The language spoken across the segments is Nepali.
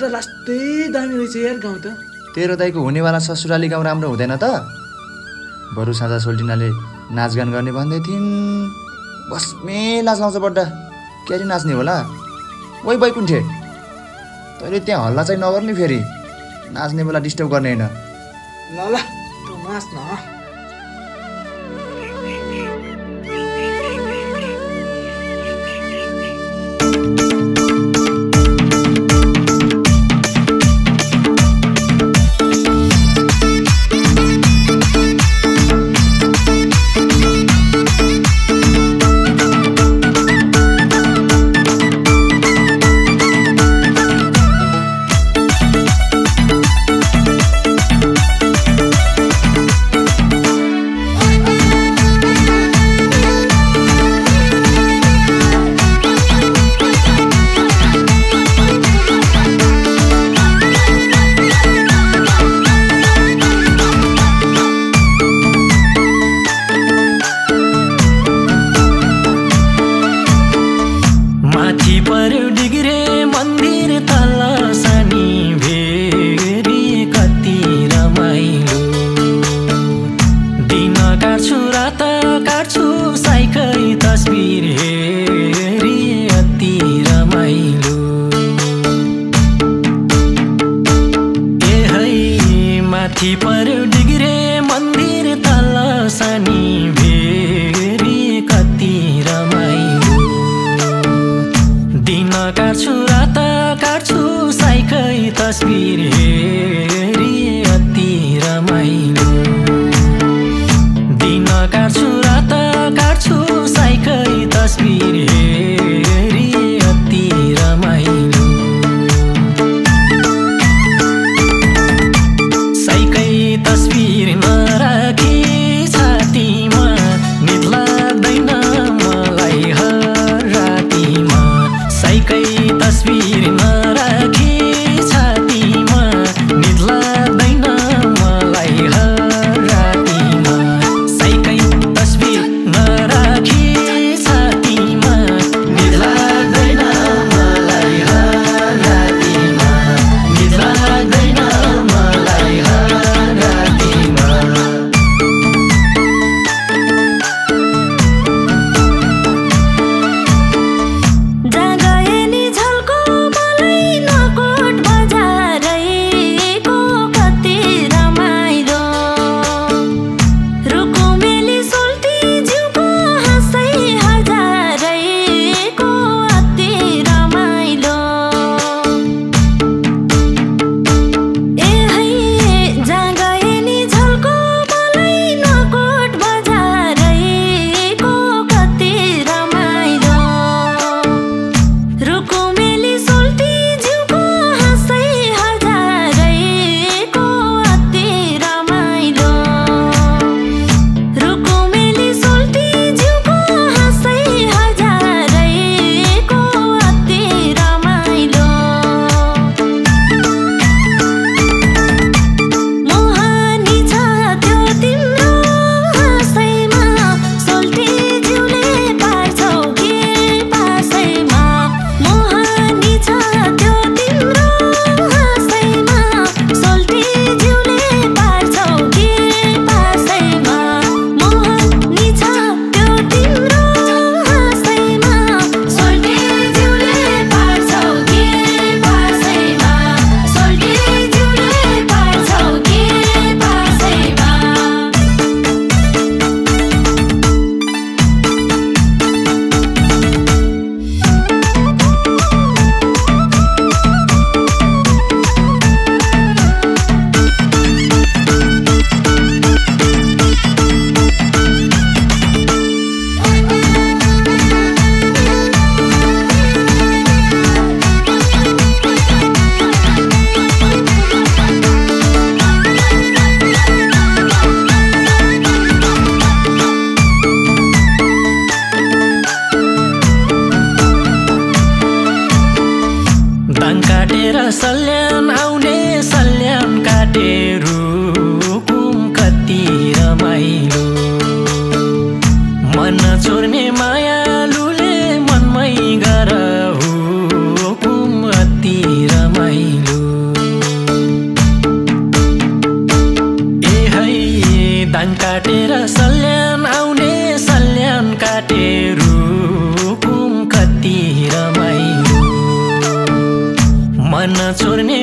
त लास्टै दामी रहेछ यार गाउँ त। तेरो दाईको हुनेवाला ससुराली गाउँ राम्रो हुँदैन त? बरु साझा सोल्टिनाले नाचगान गर्ने भन्दै थिइन्। बस्मे नाच्लाउँछ बड्डा। क्यारी नाच्ने होला। ओइ बैकुन्ठे तैँले त्यहाँ हल्ला चाहिँ नगर्ने फेरि। नाच्ने बेला डिस्टर्ब गर्ने होइन। ल ल नाच्न त काट्छु साइकै तस्बिर हेरी यति रमाइलो। ए पर डिग्रे मन्दिर तल सानी भेरी कति रमाइलो। दिन काट्छु रात काट्छु साइकै तस्बिर I got you. darling. मन छोड्ने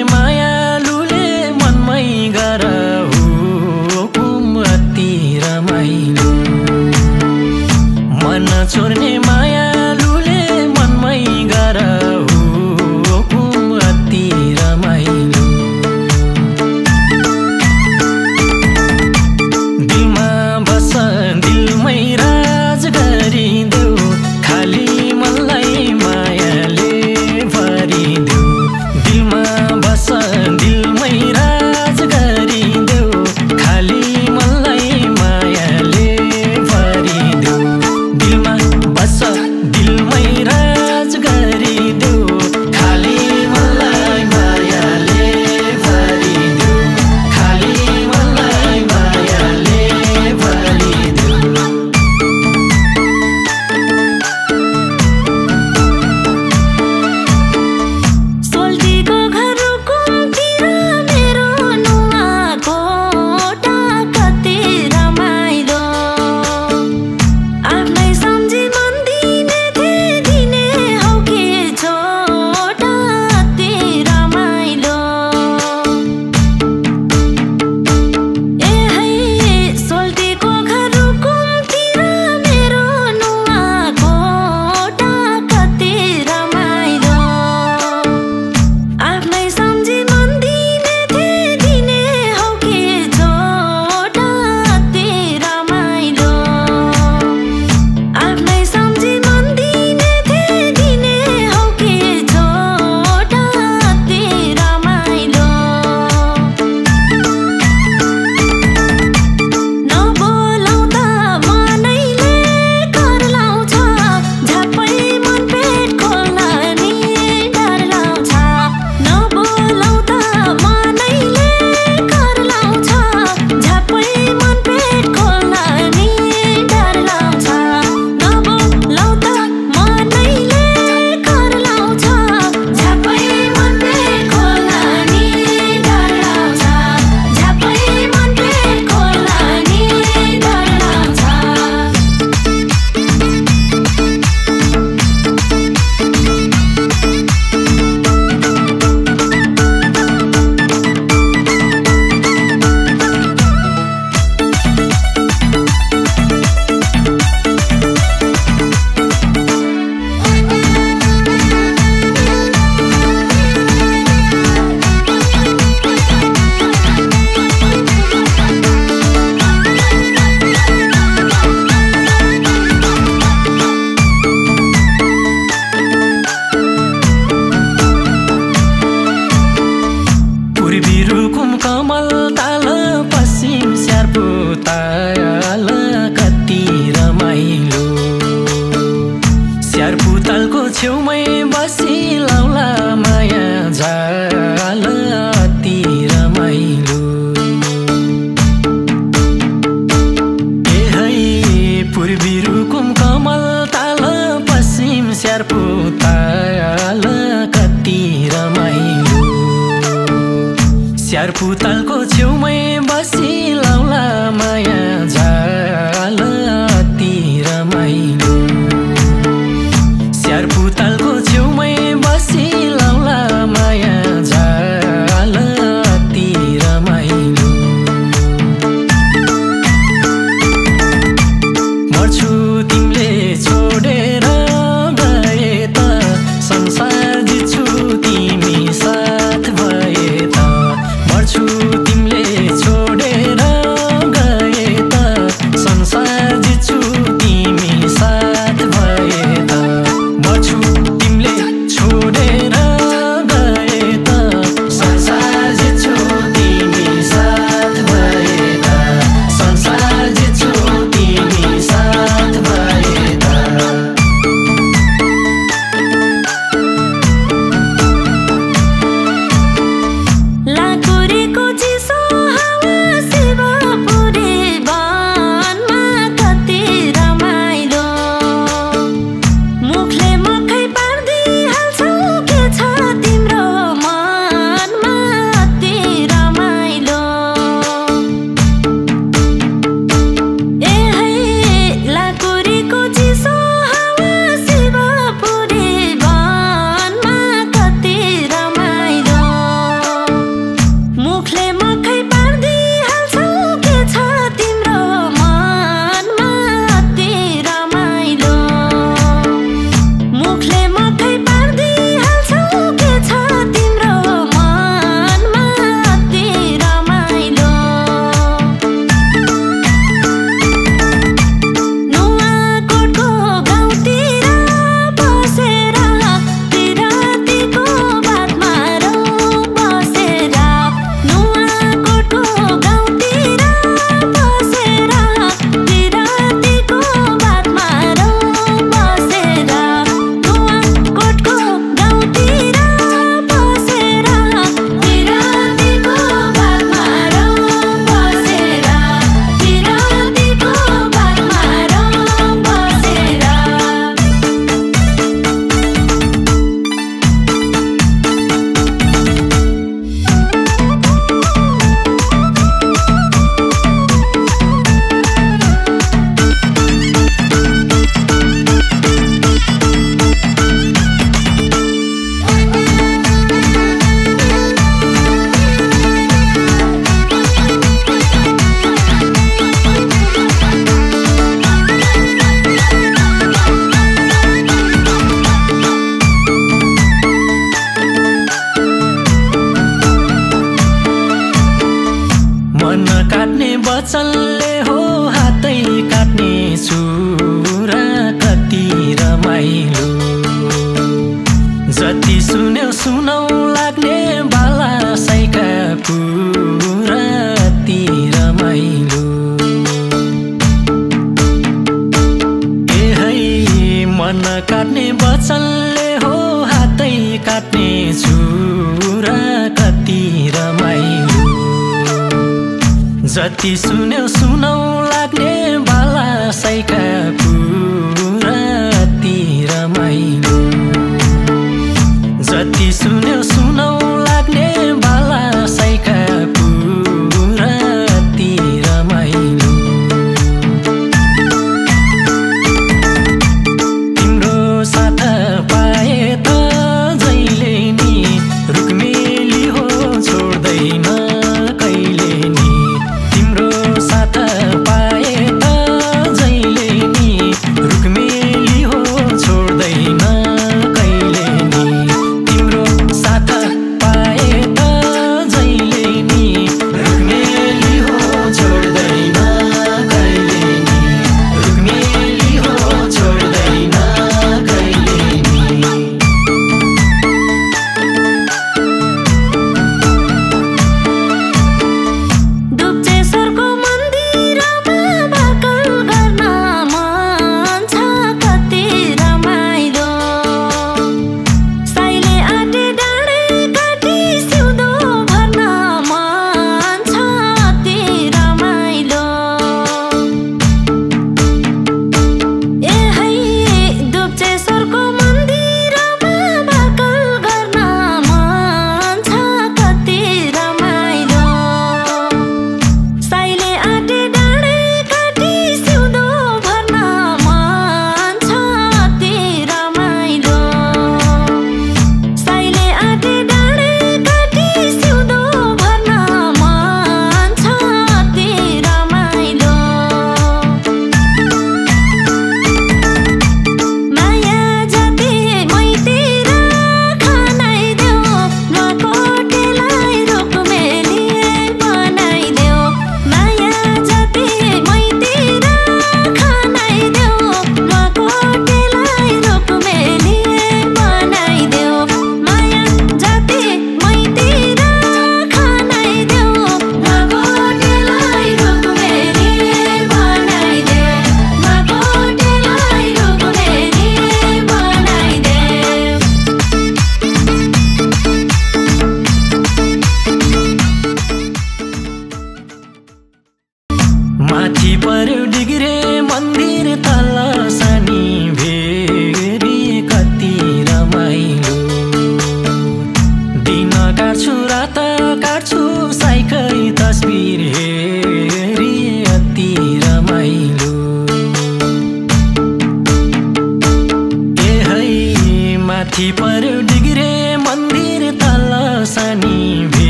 जति सुन्यो सुनौ लाग्ने बाला साइका